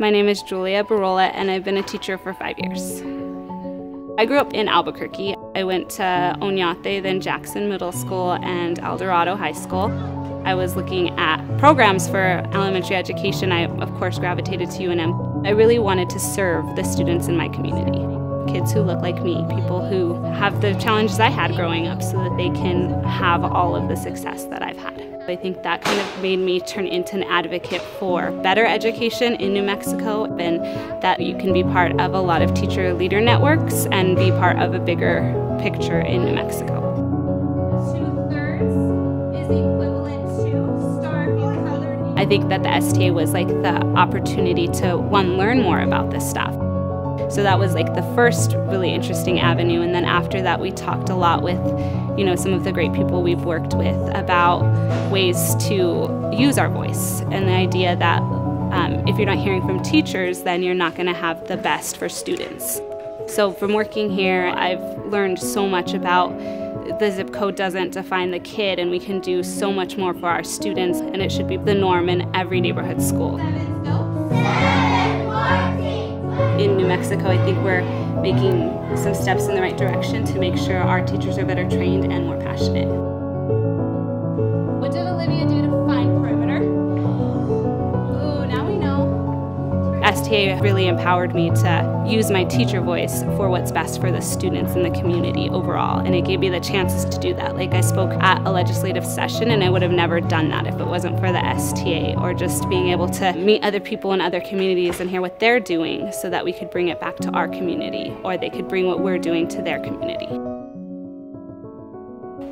My name is Julia Burrola and I've been a teacher for five years. I grew up in Albuquerque. I went to Oñate, then Jackson Middle School and El Dorado High School. I was looking at programs for elementary education. I, of course, gravitated to UNM. I really wanted to serve the students in my community. Kids who look like me, people who have the challenges I had growing up so that they can have all of the success that I've had. I think that kind of made me turn into an advocate for better education in New Mexico and that you can be part of a lot of teacher leader networks and be part of a bigger picture in New Mexico. I think that the STA was like the opportunity to one learn more about this stuff. So that was like the first really interesting avenue. And then after that, we talked a lot with, you know, some of the great people we've worked with about ways to use our voice and the idea that um, if you're not hearing from teachers, then you're not going to have the best for students. So from working here, I've learned so much about the zip code doesn't define the kid and we can do so much more for our students and it should be the norm in every neighborhood school in New Mexico, I think we're making some steps in the right direction to make sure our teachers are better trained and more passionate. STA really empowered me to use my teacher voice for what's best for the students in the community overall, and it gave me the chances to do that. Like I spoke at a legislative session, and I would have never done that if it wasn't for the STA, or just being able to meet other people in other communities and hear what they're doing so that we could bring it back to our community, or they could bring what we're doing to their community.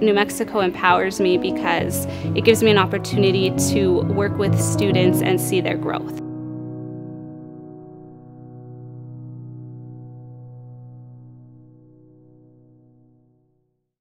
New Mexico empowers me because it gives me an opportunity to work with students and see their growth.